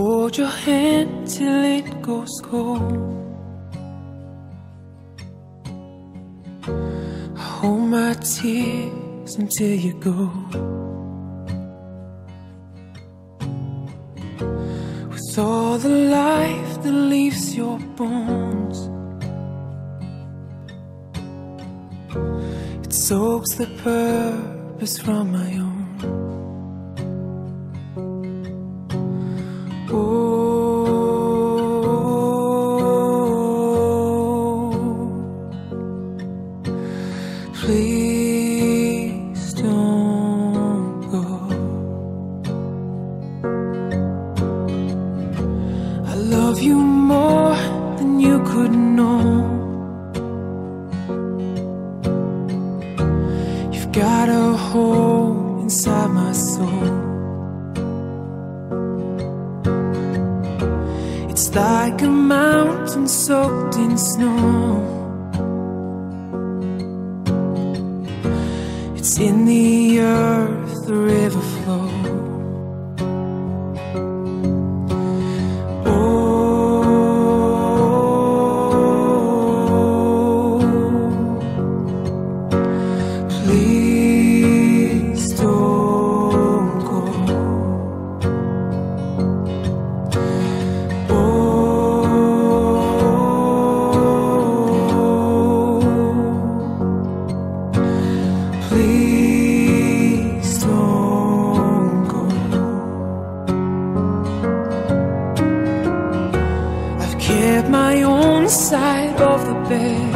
hold your hand till it goes cold. I hold my tears until you go. With all the life that leaves your bones, it soaks the purpose from my own. Please don't go. I love you more than you could know. You've got a hole inside my soul. It's like a mountain soaked in snow. In the earth, the river flows. I've my own side of the bed,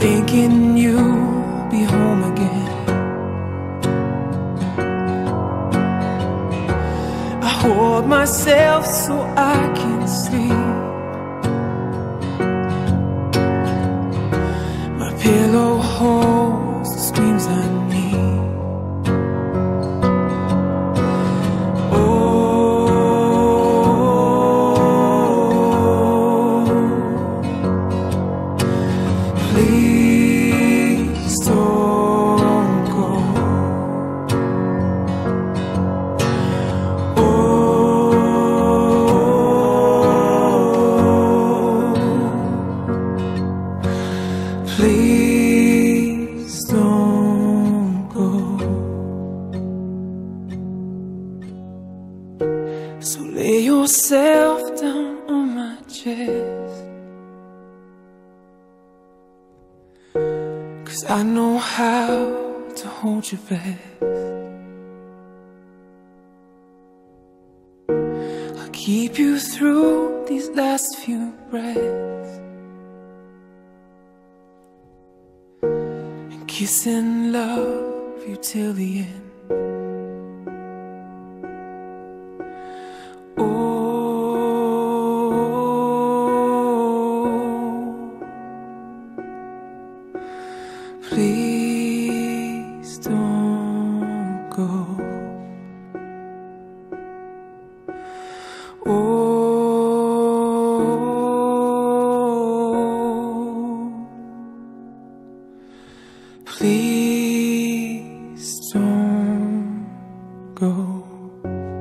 thinking you'll be home again. I hold myself so I can sleep. Please don't go. Oh, please don't go. So lay yourself down on my chest. Cause I know how to hold you best. I'll keep you through these last few breaths. And kiss and love you till the end. Please don't go. Oh, please